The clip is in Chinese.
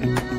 嗯。